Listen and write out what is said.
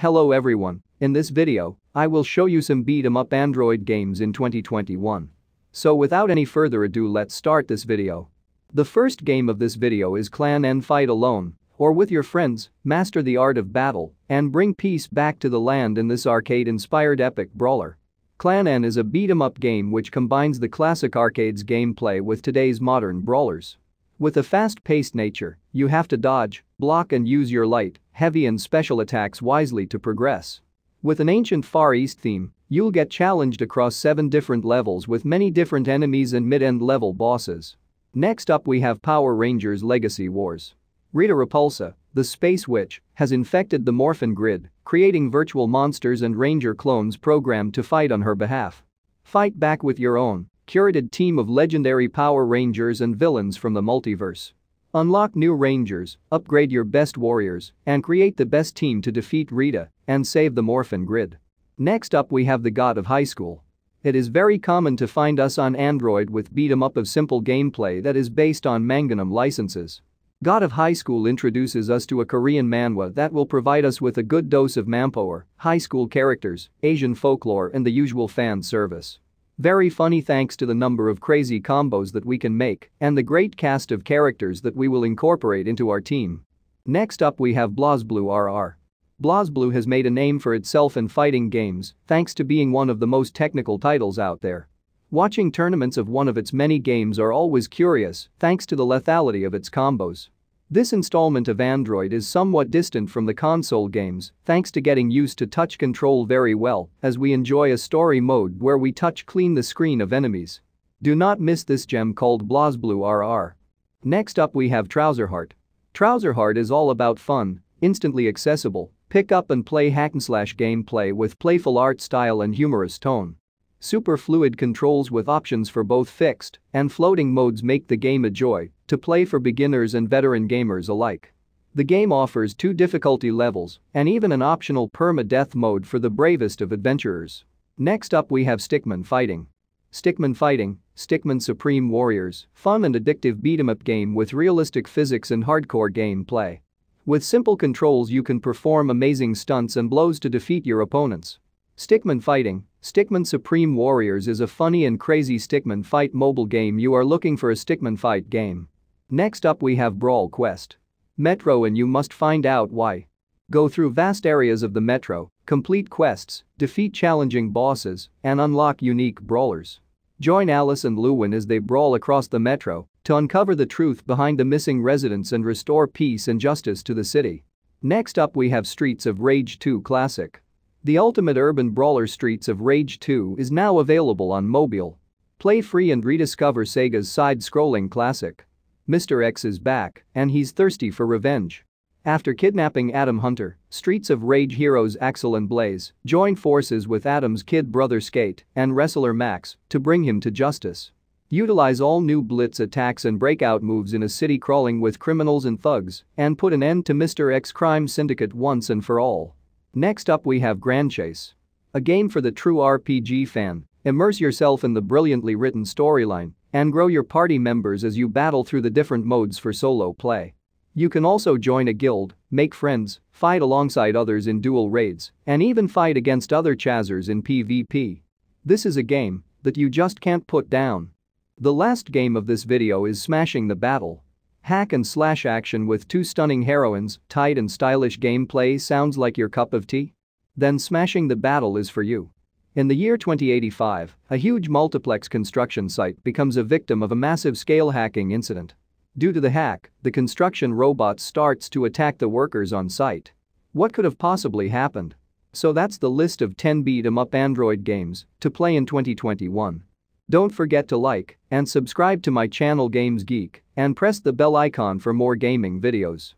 Hello everyone, in this video, I will show you some beat 'em up Android games in 2021. So without any further ado let's start this video. The first game of this video is Clan N Fight Alone, or with your friends, master the art of battle, and bring peace back to the land in this arcade-inspired epic brawler. Clan N is a beat 'em up game which combines the classic arcades gameplay with today's modern brawlers. With a fast-paced nature, you have to dodge, block and use your light, heavy and special attacks wisely to progress. With an ancient Far East theme, you'll get challenged across 7 different levels with many different enemies and mid-end level bosses. Next up we have Power Rangers Legacy Wars. Rita Repulsa, the Space Witch, has infected the Morphin Grid, creating virtual monsters and Ranger clones programmed to fight on her behalf. Fight back with your own, curated team of legendary Power Rangers and villains from the multiverse. Unlock new Rangers, upgrade your best warriors, and create the best team to defeat Rita and save the Morphin Grid. Next up we have the God of High School. It is very common to find us on Android with beat 'em up of simple gameplay that is based on Manganum licenses. God of High School introduces us to a Korean manhwa that will provide us with a good dose of manpower, high school characters, Asian folklore and the usual fan service. Very funny thanks to the number of crazy combos that we can make and the great cast of characters that we will incorporate into our team. Next up we have BlazBlue RR. BlazBlue has made a name for itself in fighting games thanks to being one of the most technical titles out there. Watching tournaments of one of its many games are always curious thanks to the lethality of its combos. This installment of Android is somewhat distant from the console games thanks to getting used to touch control very well as we enjoy a story mode where we touch clean the screen of enemies. Do not miss this gem called BlazBlue RR. Next up we have Trouserheart. Trouserheart is all about fun, instantly accessible, pick up and play hack and slash gameplay with playful art style and humorous tone. Super fluid controls with options for both fixed and floating modes make the game a joy to play for beginners and veteran gamers alike. The game offers two difficulty levels and even an optional perma-death mode for the bravest of adventurers. Next up we have Stickman Fighting. Stickman Fighting, Stickman Supreme Warriors, fun and addictive beat-em-up game with realistic physics and hardcore gameplay. With simple controls you can perform amazing stunts and blows to defeat your opponents. Stickman Fighting, Stickman Supreme Warriors is a funny and crazy Stickman fight mobile game you are looking for a Stickman fight game. Next up we have Brawl Quest. Metro and you must find out why. Go through vast areas of the Metro, complete quests, defeat challenging bosses, and unlock unique brawlers. Join Alice and Lewin as they brawl across the Metro to uncover the truth behind the missing residents and restore peace and justice to the city. Next up we have Streets of Rage 2 Classic. The ultimate urban brawler Streets of Rage 2 is now available on mobile. Play free and rediscover Sega's side-scrolling classic. Mr. X is back, and he's thirsty for revenge. After kidnapping Adam Hunter, Streets of Rage heroes Axel and Blaze join forces with Adam's kid brother Skate and wrestler Max to bring him to justice. Utilize all new blitz attacks and breakout moves in a city crawling with criminals and thugs and put an end to Mr. X crime syndicate once and for all. Next up we have Grand Chase. A game for the true RPG fan, immerse yourself in the brilliantly written storyline and grow your party members as you battle through the different modes for solo play. You can also join a guild, make friends, fight alongside others in dual raids, and even fight against other Chasers in PvP. This is a game that you just can't put down. The last game of this video is Smashing the Battle. Hack and slash action with two stunning heroines, tight and stylish gameplay sounds like your cup of tea? Then Smashing the Battle is for you. In the year 2085, a huge multiplex construction site becomes a victim of a massive scale hacking incident. Due to the hack, the construction robot starts to attack the workers on site. What could have possibly happened? So that's the list of 10 beat 'em up Android games to play in 2021. Don't forget to like and subscribe to my channel Games Geek and press the bell icon for more gaming videos.